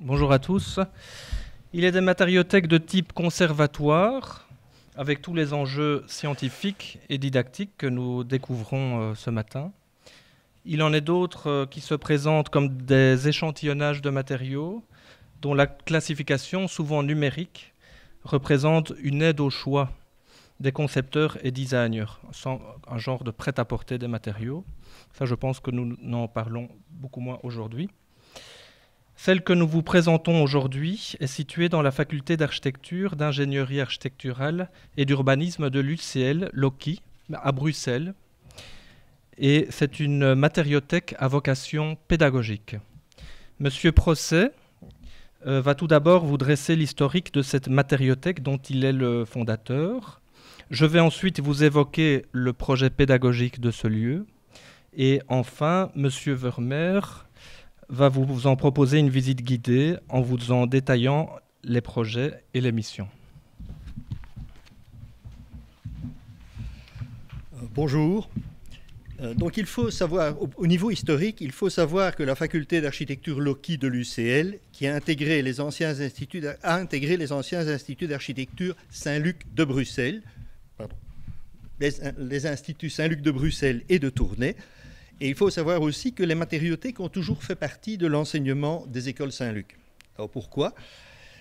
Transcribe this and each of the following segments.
Bonjour à tous. Il est des matériothèques de type conservatoire, avec tous les enjeux scientifiques et didactiques que nous découvrons euh, ce matin. Il en est d'autres euh, qui se présentent comme des échantillonnages de matériaux, dont la classification, souvent numérique, représente une aide au choix des concepteurs et designers, un genre de prêt-à-porter des matériaux. Ça, je pense que nous n'en parlons beaucoup moins aujourd'hui. Celle que nous vous présentons aujourd'hui est située dans la faculté d'architecture, d'ingénierie architecturale et d'urbanisme de l'UCL, LOCI, à Bruxelles. Et c'est une matériothèque à vocation pédagogique. Monsieur Procès euh, va tout d'abord vous dresser l'historique de cette matériothèque dont il est le fondateur. Je vais ensuite vous évoquer le projet pédagogique de ce lieu. Et enfin, Monsieur Vermeer va vous en proposer une visite guidée en vous en détaillant les projets et les missions. Euh, bonjour. Euh, donc il faut savoir, au, niveau historique, il faut savoir que la faculté d'architecture Loki de l'UCL, qui a intégré les anciens instituts, d'architecture Saint-Luc de Bruxelles, les instituts Saint-Luc de Bruxelles et de Tournai, et il faut savoir aussi que les matériothèques ont toujours fait partie de l'enseignement des écoles Saint-Luc. Alors pourquoi?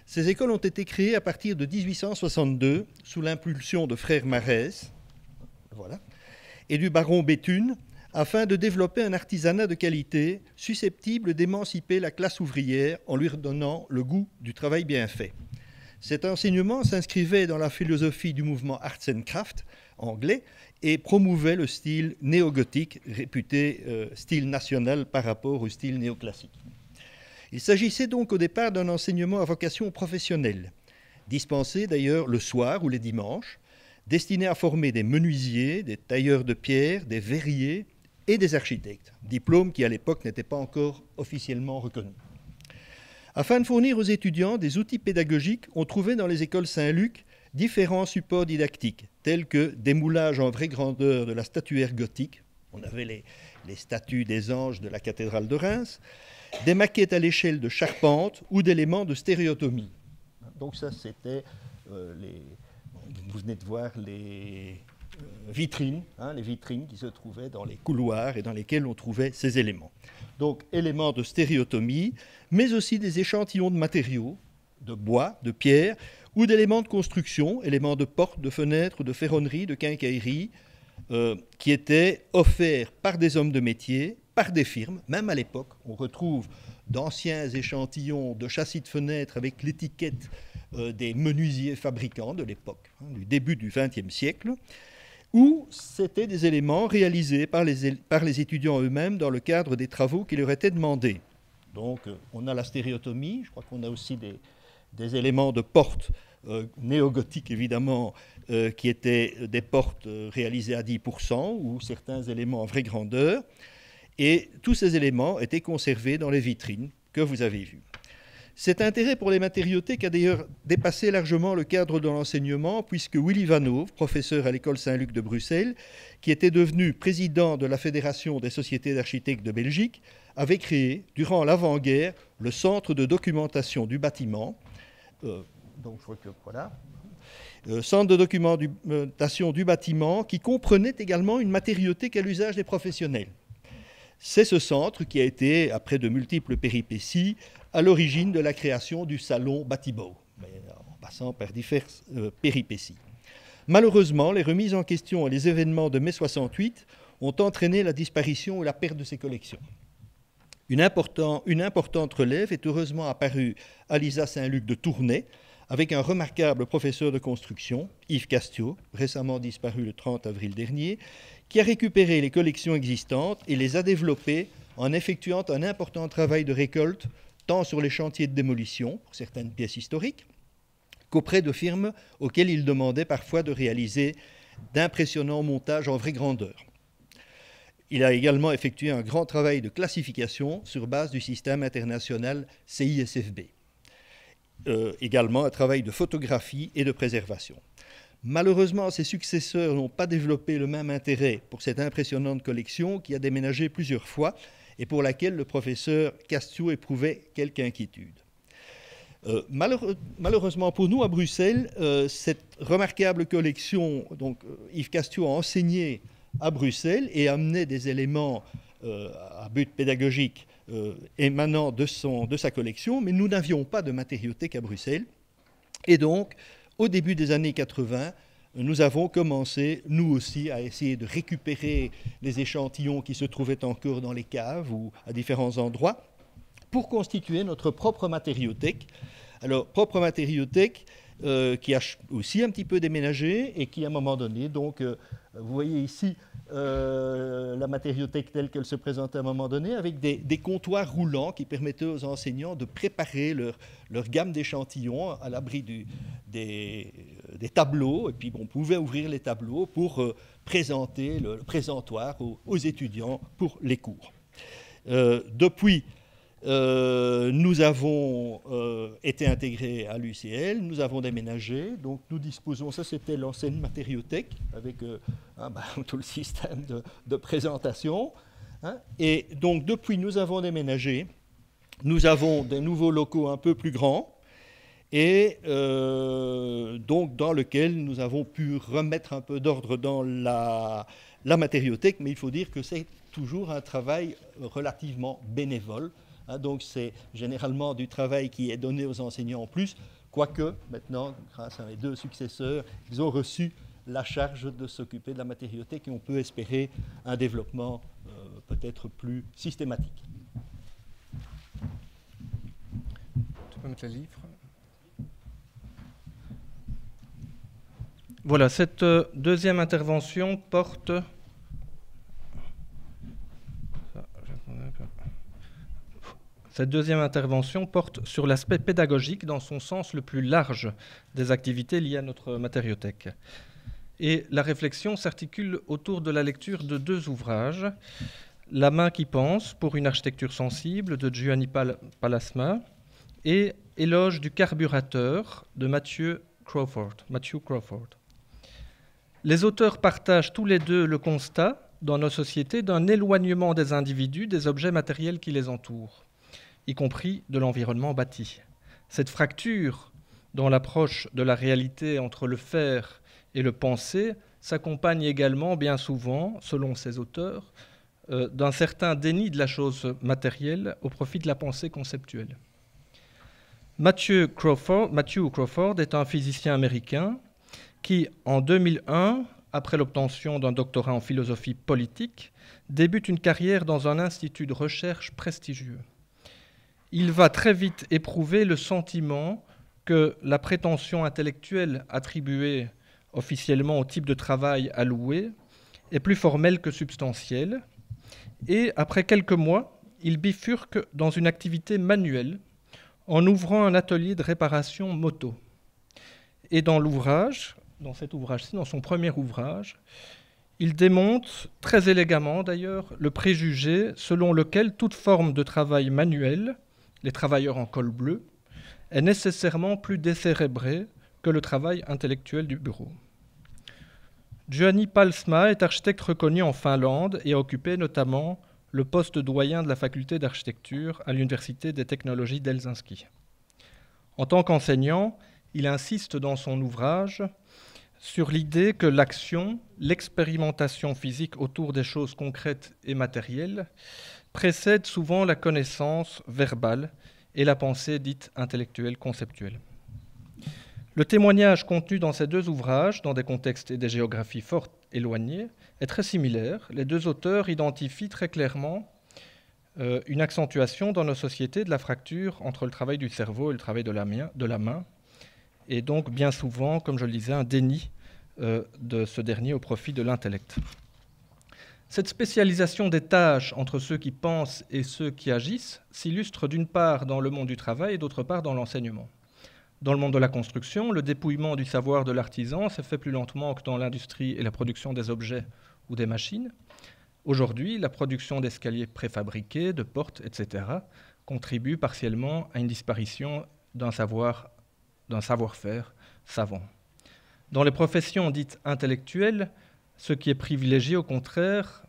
Ces écoles ont été créées à partir de 1862 sous l'impulsion de frère Marès voilà, et du baron Béthune afin de développer un artisanat de qualité susceptible d'émanciper la classe ouvrière en lui redonnant le goût du travail bien fait. Cet enseignement s'inscrivait dans la philosophie du mouvement Arts and Craft anglais et promouvait le style néo-gothique, réputé euh, style national par rapport au style néoclassique. Il s'agissait donc au départ d'un enseignement à vocation professionnelle, dispensé d'ailleurs le soir ou les dimanches, destiné à former des menuisiers, des tailleurs de pierre, des verriers et des architectes, diplômes qui à l'époque n'étaient pas encore officiellement reconnus. Afin de fournir aux étudiants des outils pédagogiques, on trouvait dans les écoles Saint-Luc différents supports didactiques, tels que des moulages en vraie grandeur de la statuaire gothique, on avait les, statues des anges de la cathédrale de Reims, des maquettes à l'échelle de charpente ou d'éléments de stéréotomie. Donc ça, c'était euh, les... Vous venez de voir les euh, vitrines, hein, les vitrines qui se trouvaient dans les couloirs et dans lesquels on trouvait ces éléments. Donc éléments de stéréotomie, mais aussi des échantillons de matériaux, de bois, de pierre, ou d'éléments de construction, éléments de portes, de fenêtres, de ferronnerie, de quincaillerie, euh, qui étaient offerts par des hommes de métier, par des firmes. Même à l'époque, on retrouve d'anciens échantillons de châssis de fenêtres avec l'étiquette euh, des menuisiers fabricants de l'époque, hein, du début du XXe siècle, ou c'était des éléments réalisés par les, par les étudiants eux-mêmes dans le cadre des travaux qui leur étaient demandés. Donc, euh, on a la stéréotomie, je crois qu'on a aussi des, des éléments de portes euh, néo-gothiques évidemment, euh, qui étaient des portes euh, réalisées à 10% ou certains éléments en vraie grandeur. Et tous ces éléments étaient conservés dans les vitrines que vous avez vues. Cet intérêt pour les matériothèques a d'ailleurs dépassé largement le cadre de l'enseignement, puisque Willy Vanov, professeur à l'école Saint-Luc de Bruxelles, qui était devenu président de la Fédération des sociétés d'architectes de Belgique, avait créé, durant l'avant-guerre, le Centre de documentation du bâtiment, euh, donc je voilà, euh, centre de documentation du bâtiment qui comprenait également une matériothèque à l'usage des professionnels. C'est ce centre qui a été, après de multiples péripéties, à l'origine de la création du salon Batibo, en passant par diverses euh, péripéties. Malheureusement, les remises en question et les événements de mai 68 ont entraîné la disparition ou la perte de ces collections. Une, importante relève est heureusement apparue à l'ISA Saint-Luc de Tournai, avec un remarquable professeur de construction, Yves Castio, récemment disparu le 30 avril dernier, qui a récupéré les collections existantes et les a développées en effectuant un important travail de récolte, tant sur les chantiers de démolition, pour certaines pièces historiques, qu'auprès de firmes auxquelles il demandait parfois de réaliser d'impressionnants montages en vraie grandeur. Il a également effectué un grand travail de classification sur base du système international CISFB. Euh, également un travail de photographie et de préservation. Malheureusement, ses successeurs n'ont pas développé le même intérêt pour cette impressionnante collection qui a déménagé plusieurs fois et pour laquelle le professeur Castio éprouvait quelque inquiétude. Euh, malheureusement pour nous à Bruxelles, euh, cette remarquable collection, donc Yves Castio a enseigné à Bruxelles et amené des éléments à but pédagogique émanant de, de sa collection, mais nous n'avions pas de matériothèque à Bruxelles. Et donc, au début des années 80, nous avons commencé, nous aussi, à essayer de récupérer les échantillons qui se trouvaient encore dans les caves ou à différents endroits pour constituer notre propre matériothèque. Alors, propre matériothèque euh, qui a aussi un petit peu déménagé et qui, à un moment donné, donc, euh, vous voyez ici euh, la matériothèque telle qu'elle se présentait à un moment donné, avec des, comptoirs roulants qui permettaient aux enseignants de préparer leur, gamme d'échantillons à l'abri des, des, tableaux. Et puis, on pouvait ouvrir les tableaux pour présenter le, présentoir aux, étudiants pour les cours. depuis euh, nous avons euh, été intégrés à l'UCL, nous avons déménagé, donc nous disposons, ça c'était l'ancienne matériothèque avec euh, ah, bah, tout le système de, présentation. Hein. et donc depuis nous avons déménagé, nous avons des nouveaux locaux un peu plus grands et donc dans lequel nous avons pu remettre un peu d'ordre dans la, la matériothèque, mais il faut dire que c'est toujours un travail relativement bénévole Hein, donc c'est généralement du travail qui est donné aux enseignants en plus, quoique maintenant, grâce à mes deux successeurs, ils ont reçu la charge de s'occuper de la matériothèque et on peut espérer un développement euh, peut-être plus systématique. Tu peux mettre le livre Voilà, cette euh, deuxième intervention porte Cette deuxième intervention porte sur l'aspect pédagogique dans son sens le plus large des activités liées à notre matériothèque. Et la réflexion s'articule autour de la lecture de deux ouvrages. La main qui pense pour une architecture sensible de Giovanni Palasma et Éloge du carburateur de Matthew Crawford. Matthew Crawford. Les auteurs partagent tous les deux le constat dans nos sociétés d'un éloignement des individus des objets matériels qui les entourent y compris de l'environnement bâti. Cette fracture dans l'approche de la réalité entre le faire et le penser s'accompagne également bien souvent, selon ces auteurs, euh, d'un certain déni de la chose matérielle au profit de la pensée conceptuelle. Matthew Crawford, Matthew Crawford est un physicien américain qui, en 2001, après l'obtention d'un doctorat en philosophie politique, débute une carrière dans un institut de recherche prestigieux il va très vite éprouver le sentiment que la prétention intellectuelle attribuée officiellement au type de travail alloué est plus formelle que substantielle. Et après quelques mois, il bifurque dans une activité manuelle en ouvrant un atelier de réparation moto. Et dans l'ouvrage, dans cet ouvrage-ci, dans son premier ouvrage, il démonte très élégamment d'ailleurs le préjugé selon lequel toute forme de travail manuel les travailleurs en col bleu, est nécessairement plus décérébré que le travail intellectuel du bureau. Gianni Palsma est architecte reconnu en Finlande et a occupé notamment le poste doyen de la faculté d'architecture à l'Université des technologies d'Helsinki. En tant qu'enseignant, il insiste dans son ouvrage sur l'idée que l'action, l'expérimentation physique autour des choses concrètes et matérielles, précède souvent la connaissance verbale et la pensée dite intellectuelle conceptuelle. Le témoignage contenu dans ces deux ouvrages, dans des contextes et des géographies fort éloignés, est très similaire. Les deux auteurs identifient très clairement euh, une accentuation dans nos sociétés de la fracture entre le travail du cerveau et le travail de la, main, et donc bien souvent, comme je le disais, un déni euh, de ce dernier au profit de l'intellect. Cette spécialisation des tâches entre ceux qui pensent et ceux qui agissent s'illustre d'une part dans le monde du travail et d'autre part dans l'enseignement. Dans le monde de la construction, le dépouillement du savoir de l'artisan s'est fait plus lentement que dans l'industrie et la production des objets ou des machines. Aujourd'hui, la production d'escaliers préfabriqués, de portes, etc., contribue partiellement à une disparition d'un savoir, d'un savoir-faire savant. Dans les professions dites intellectuelles, ce qui est privilégié, au contraire,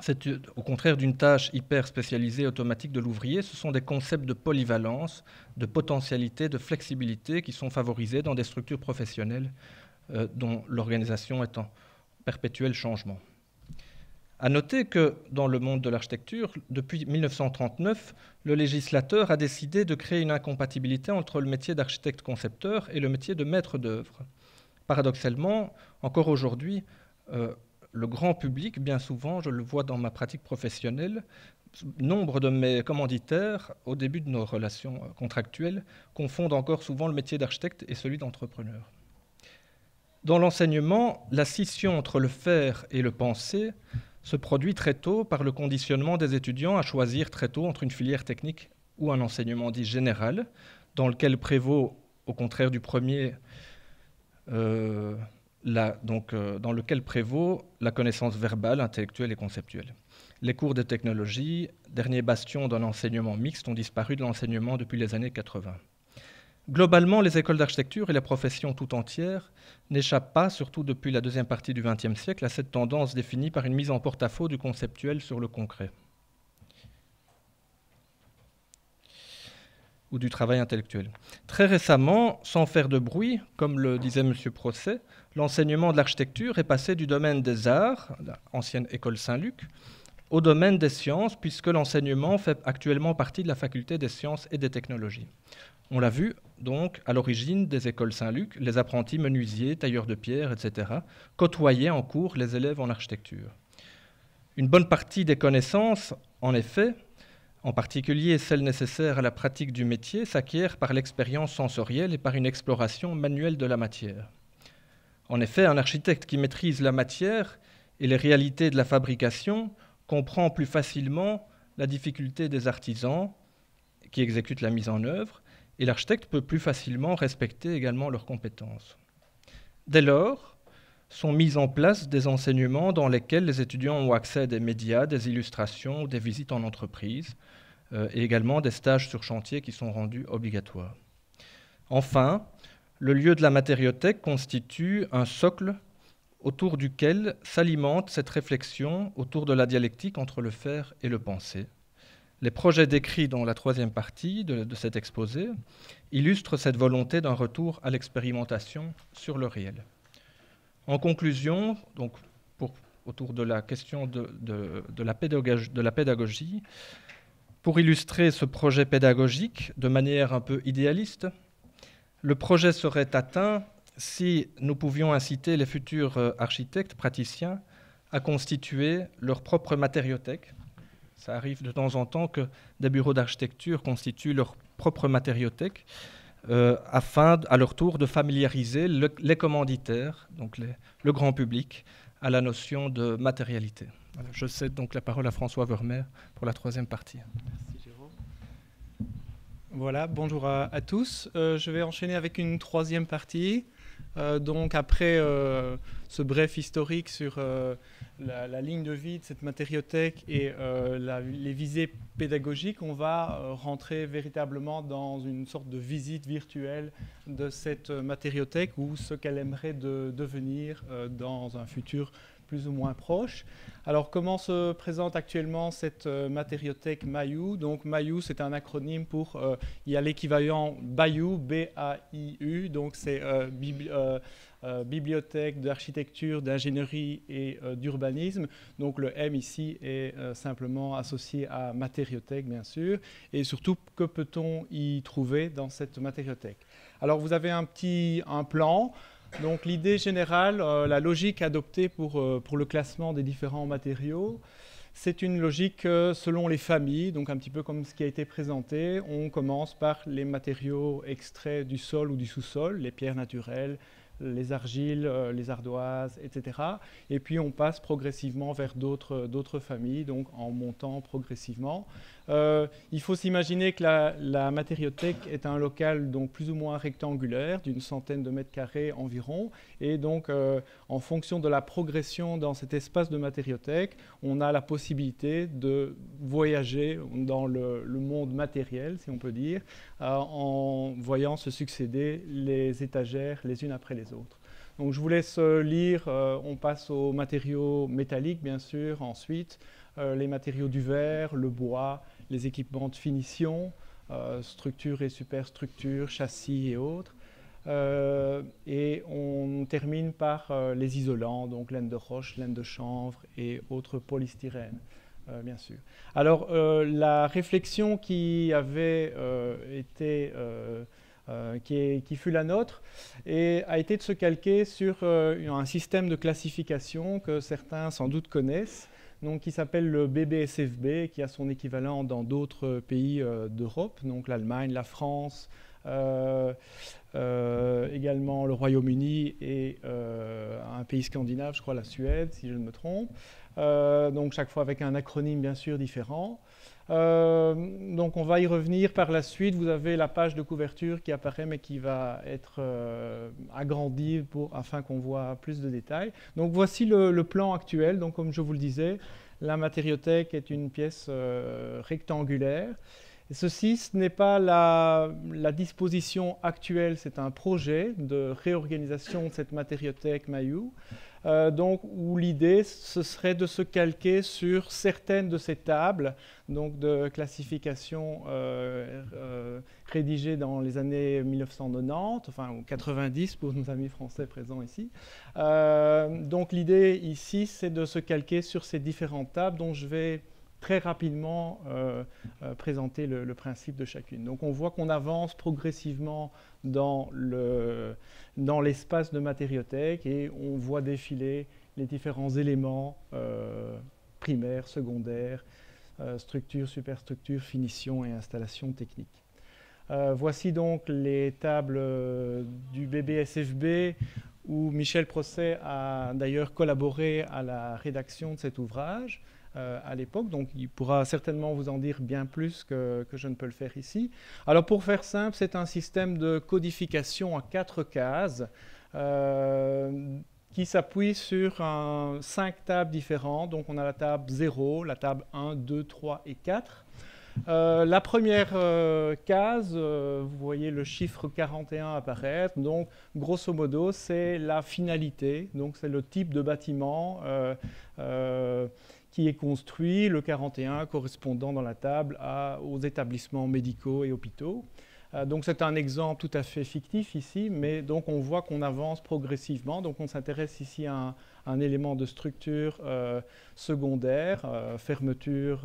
c'est au contraire d'une tâche hyper spécialisée automatique de l'ouvrier, ce sont des concepts de polyvalence, de potentialité, de flexibilité qui sont favorisés dans des structures professionnelles euh, dont l'organisation est en perpétuel changement. À noter que dans le monde de l'architecture, depuis 1939, le législateur a décidé de créer une incompatibilité entre le métier d'architecte-concepteur et le métier de maître d'œuvre. Paradoxalement, encore aujourd'hui, euh, le grand public, bien souvent, je le vois dans ma pratique professionnelle, nombre de mes commanditaires, au début de nos relations euh, contractuelles, confondent encore souvent le métier d'architecte et celui d'entrepreneur. Dans l'enseignement, la scission entre le faire et le penser se produit très tôt par le conditionnement des étudiants à choisir très tôt entre une filière technique ou un enseignement dit général, dans lequel prévaut, au contraire du premier, euh, donc, euh, dans lequel prévaut la connaissance verbale, intellectuelle et conceptuelle. Les cours de technologie, dernier bastion d'un enseignement mixte, ont disparu de l'enseignement depuis les années 80. Globalement, les écoles d'architecture et la profession tout entière n'échappent pas, surtout depuis la deuxième partie du XXe siècle, à cette tendance définie par une mise en porte-à-faux du conceptuel sur le concret. Ou du travail intellectuel. Très récemment, sans faire de bruit, comme le disait M. Procès, l'enseignement de l'architecture est passé du domaine des arts, l'ancienne école Saint-Luc, au domaine des sciences, puisque l'enseignement fait actuellement partie de la faculté des sciences et des technologies. On l'a vu, donc, à l'origine des écoles Saint-Luc, les apprentis menuisiers, tailleurs de pierre, etc., côtoyaient en cours les élèves en architecture. Une bonne partie des connaissances, en effet, en particulier celles nécessaires à la pratique du métier, s'acquièrent par l'expérience sensorielle et par une exploration manuelle de la matière. En effet, un architecte qui maîtrise la matière et les réalités de la fabrication comprend plus facilement la difficulté des artisans qui exécutent la mise en œuvre et l'architecte peut plus facilement respecter également leurs compétences. Dès lors, sont mis en place des enseignements dans lesquels les étudiants ont accès à des médias, des illustrations, des visites en entreprise, euh, et également des stages sur chantier qui sont rendus obligatoires. Enfin, le lieu de la matériothèque constitue un socle autour duquel s'alimente cette réflexion autour de la dialectique entre le faire et le penser. Les projets décrits dans la troisième partie de, cet exposé illustrent cette volonté d'un retour à l'expérimentation sur le réel. En conclusion, donc autour de la question de, la de la pédagogie, pour illustrer ce projet pédagogique de manière un peu idéaliste, le projet serait atteint si nous pouvions inciter les futurs euh, architectes, praticiens, à constituer leur propre matériothèque, ça arrive de temps en temps que des bureaux d'architecture constituent leur propre matériothèque euh, afin, à leur tour, de familiariser les commanditaires, donc le grand public, à la notion de matérialité. je cède donc la parole à François Vermeer pour la troisième partie. Merci Jérôme. Voilà, bonjour à, tous. Euh, je vais enchaîner avec une troisième partie. Euh, donc après ce bref historique sur la, ligne de vie de cette matériothèque et euh, les visées pédagogiques, on va euh, rentrer véritablement dans une sorte de visite virtuelle de cette matériothèque ou ce qu'elle aimerait de, devenir euh, dans un futur plus ou moins proche. Alors, comment se présente actuellement cette matériothèque Mayu? Donc, Mayu, c'est un acronyme pour. il y a l'équivalent Bayou, B-A-I-U, donc c'est euh, bibliothèque d'architecture, d'ingénierie et euh, d'urbanisme. Donc le M ici est euh, simplement associé à matériothèque, bien sûr. Et surtout, que peut-on y trouver dans cette matériothèque? Alors vous avez un petit un plan. Donc l'idée générale, la logique adoptée pour, pour le classement des différents matériaux, c'est une logique selon les familles, donc un petit peu comme ce qui a été présenté. On commence par les matériaux extraits du sol ou du sous-sol, les pierres naturelles, les argiles, euh, les ardoises, etc. Et puis on passe progressivement vers d'autres familles, donc en montant progressivement. Euh, il faut s'imaginer que la, matériothèque est un local donc plus ou moins rectangulaire, d'une centaine de mètres carrés environ. Et donc, euh, en fonction de la progression dans cet espace de matériothèque, on a la possibilité de voyager dans le, monde matériel, si on peut dire, en voyant se succéder les étagères les unes après les autres. Donc je vous laisse lire, on passe aux matériaux métalliques bien sûr ensuite, les matériaux du verre, le bois, les équipements de finition, structures et superstructures, châssis et autres. et on termine par les isolants, donc laine de roche, laine de chanvre et autres polystyrènes. Euh, bien sûr. Alors, euh, la réflexion qui avait euh, été, qui, qui, fut la nôtre, et a été de se calquer sur un système de classification que certains sans doute connaissent, donc, qui s'appelle le BBSFB, qui a son équivalent dans d'autres pays d'Europe, donc l'Allemagne, la France, également le Royaume-Uni et un pays scandinave, je crois la Suède, si je ne me trompe. Euh, donc chaque fois avec un acronyme bien sûr différent. Euh, donc on va y revenir par la suite. Vous avez la page de couverture qui apparaît mais qui va être euh, agrandie pour, afin qu'on voit plus de détails. Donc voici le, plan actuel. Donc comme je vous le disais, la matériothèque est une pièce rectangulaire. Et ceci, ce n'est pas la, la, disposition actuelle, c'est un projet de réorganisation de cette matériothèque Mayou. Euh, donc, où l'idée, ce serait de se calquer sur certaines de ces tables donc de classification euh, euh, rédigées dans les années 1990, enfin 90 pour nos amis français présents ici. donc, l'idée ici, c'est de se calquer sur ces différentes tables dont je vais très rapidement présenter le, principe de chacune. Donc on voit qu'on avance progressivement dans le, dans l'espace de matériothèque et on voit défiler les différents éléments euh, primaires, secondaires, euh, structure, superstructure, finition et installation technique. Euh, voici donc les tables du BBSFB où Michel Procès a d'ailleurs collaboré à la rédaction de cet ouvrage. Euh, à l'époque, donc il pourra certainement vous en dire bien plus que, je ne peux le faire ici. Alors pour faire simple, c'est un système de codification à quatre cases euh, qui s'appuie sur cinq tables différentes. Donc on a la table 0, la table 1, 2, 3 et 4. Euh, la première case, vous voyez le chiffre 41 apparaître. Donc, grosso modo, c'est la finalité. Donc, c'est le type de bâtiment qui est construit, le 41 correspondant dans la table aux établissements médicaux et hôpitaux. Euh, donc c'est un exemple tout à fait fictif ici, mais donc on voit qu'on avance progressivement. Donc on s'intéresse ici à un, élément de structure euh, secondaire, euh, fermeture,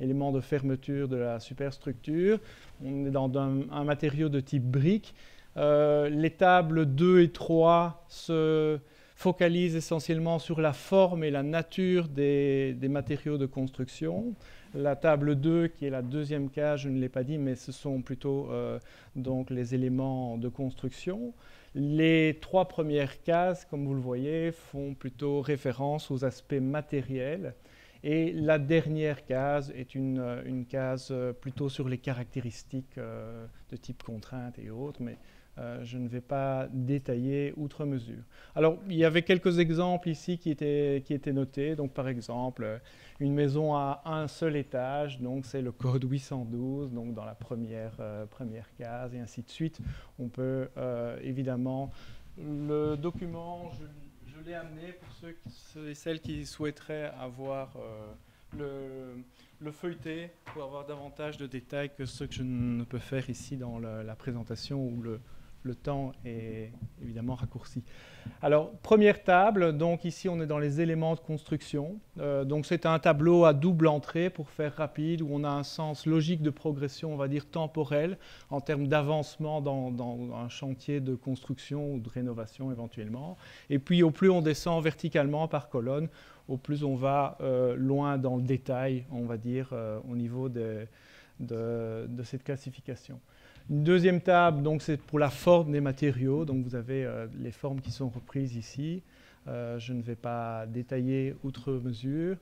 élément de fermeture de la superstructure. On est dans un matériau de type brique. les tables 2 et 3 se focalise essentiellement sur la forme et la nature des, matériaux de construction. La table 2, qui est la deuxième case, je ne l'ai pas dit, mais ce sont plutôt euh, donc les éléments de construction. Les trois premières cases, comme vous le voyez, font plutôt référence aux aspects matériels. Et la dernière case est une, case euh, plutôt sur les caractéristiques euh, de type contrainte et autres, mais euh, je ne vais pas détailler outre mesure. Alors, il y avait quelques exemples ici qui étaient, qui étaient notés. Donc, par exemple, une maison à un seul étage, donc c'est le code 812, donc dans la première, euh, première case, et ainsi de suite. On peut euh, évidemment, le document, je, l'ai amené pour ceux, et celles qui souhaiteraient avoir le, le feuilleté pour avoir davantage de détails que ce que je ne peux faire ici dans la présentation ou le, le temps est évidemment raccourci. Alors, première table, donc ici on est dans les éléments de construction. Euh, donc c'est un tableau à double entrée pour faire rapide, où on a un sens logique de progression, on va dire temporel, en termes d'avancement dans, un chantier de construction ou de rénovation éventuellement. Et puis au plus on descend verticalement par colonne, au plus on va euh, loin dans le détail, on va dire, euh, au niveau de cette classification. Une deuxième table, donc c'est pour la forme des matériaux. Donc vous avez euh, les formes qui sont reprises ici. Euh, je ne vais pas détailler outre mesure.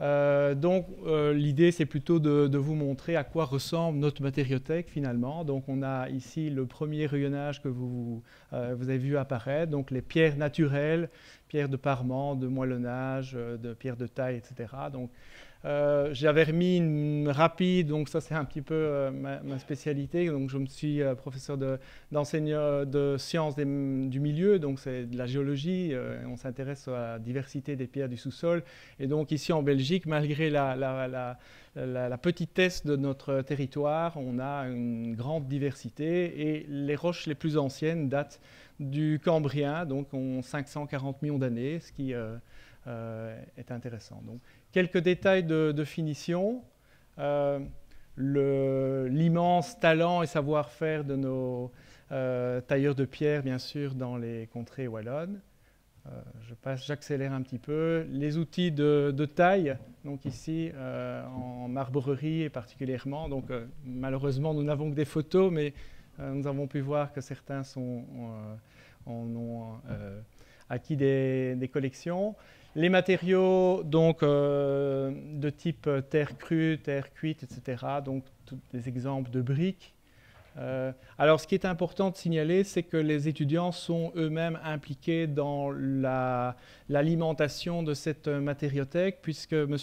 Euh, donc l'idée c'est plutôt de, vous montrer à quoi ressemble notre matériothèque finalement. Donc on a ici le premier rayonnage que vous, avez vu apparaître, donc les pierres naturelles, pierres de parement, de moellonnage, de pierres de taille, etc. Donc Euh, j'avais remis une rapide, donc ça c'est un petit peu euh, ma, spécialité. Donc je me suis euh, professeur d'enseignant de, sciences du milieu, donc c'est de la géologie. on s'intéresse à la diversité des pierres du sous-sol. Et donc ici en Belgique, malgré la, petitesse de notre territoire, on a une grande diversité et les roches les plus anciennes datent du Cambrien, donc ont 540 millions d'années, ce qui est intéressant. Donc, Quelques détails de, finition. Euh, l'immense talent et savoir-faire de nos euh, tailleurs de pierre, bien sûr, dans les contrées wallonnes. Euh, j'accélère un petit peu. Les outils de, taille, donc ici en marbrerie particulièrement. Donc malheureusement, nous n'avons que des photos, mais nous avons pu voir que certains en ont acquis des collections. Les matériaux donc, euh, de type terre crue, terre cuite, etc. Donc des exemples de briques. Euh, alors ce qui est important de signaler, c'est que les étudiants sont eux-mêmes impliqués dans l'alimentation de cette matériothèque, puisque M.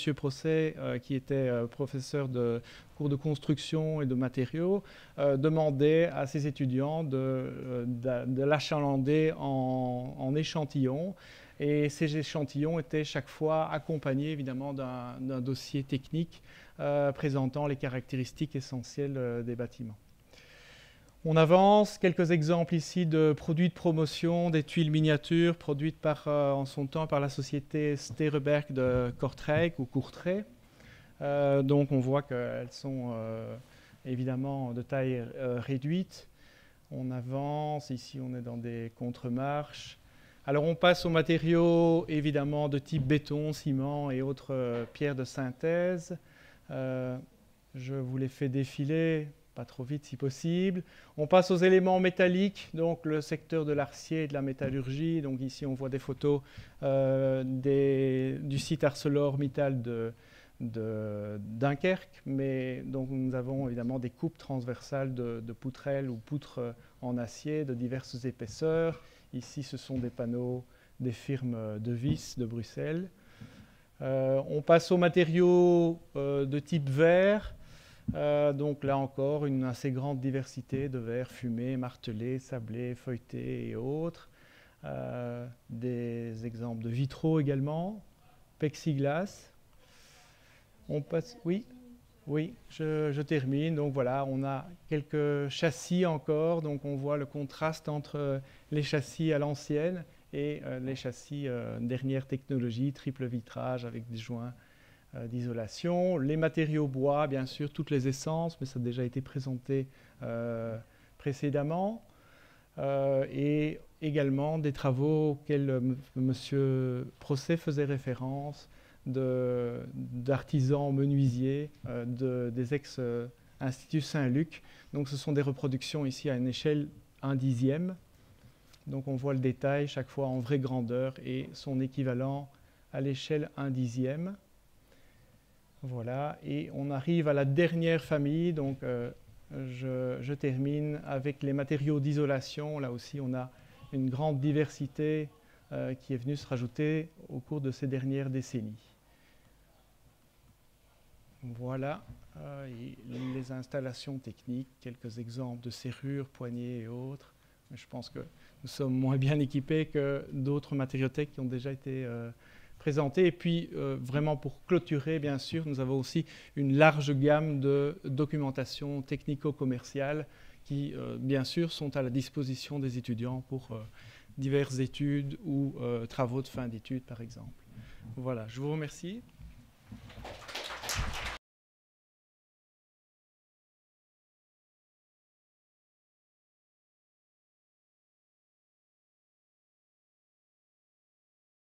Euh, qui était professeur de cours de construction et de matériaux, demandait à ses étudiants de, de, l'achalander en échantillons. Et ces échantillons étaient chaque fois accompagnés évidemment d'un dossier technique euh, présentant les caractéristiques essentielles euh, des bâtiments. On avance, quelques exemples ici de produits de promotion, des tuiles miniatures produites par, euh, en son temps par la société Stereberg de Kortrijk ou Courtrai. donc on voit qu'elles sont évidemment de taille réduite. On avance, ici on est dans des contre-marches. Alors on passe aux matériaux évidemment de type béton, ciment et autres euh, pierres de synthèse. Euh, je vous les fais défiler, pas trop vite si possible. On passe aux éléments métalliques, donc le secteur de l'arcier et de la métallurgie. Donc ici on voit des photos euh, du site ArcelorMittal de, de Dunkerque, mais donc nous avons évidemment des coupes transversales de, de poutrelles ou poutres en acier de diverses épaisseurs Ici, ce sont des panneaux des firmes de vis de Bruxelles. Euh, on passe aux matériaux euh, de type verre. Euh, donc là encore, une assez grande diversité de verre fumé, martelé, sablé, feuilleté et autres. des exemples de vitraux également. Plexiglas. On passe, oui, oui, je, termine. Donc voilà, on a quelques châssis encore. Donc on voit le contraste entre les châssis à l'ancienne et euh, les châssis euh, dernière technologie, triple vitrage avec des joints euh, d'isolation. Les matériaux bois, bien sûr, toutes les essences, mais ça a déjà été présenté précédemment. et également des travaux auxquels M. Procès faisait référence d'artisans menuisiers de, des ex-instituts Saint-Luc. Donc ce sont des reproductions ici à une échelle 1 dixième donc on voit le détail chaque fois en vraie grandeur et son équivalent à l'échelle 1 dixième. Voilà, et on arrive à la dernière famille, donc euh, je, termine avec les matériaux d'isolation. Là aussi, on a une grande diversité euh, qui est venue se rajouter au cours de ces dernières décennies. Voilà euh, les installations techniques, quelques exemples de serrures, poignées et autres. Je pense que nous sommes moins bien équipés que d'autres matériothèques qui ont déjà été euh, présentés. Et puis, euh, vraiment pour clôturer, bien sûr, nous avons aussi une large gamme de documentation technico-commerciale qui, bien sûr, sont à la disposition des étudiants pour diverses études ou travaux de fin d'études, par exemple. Voilà, je vous remercie.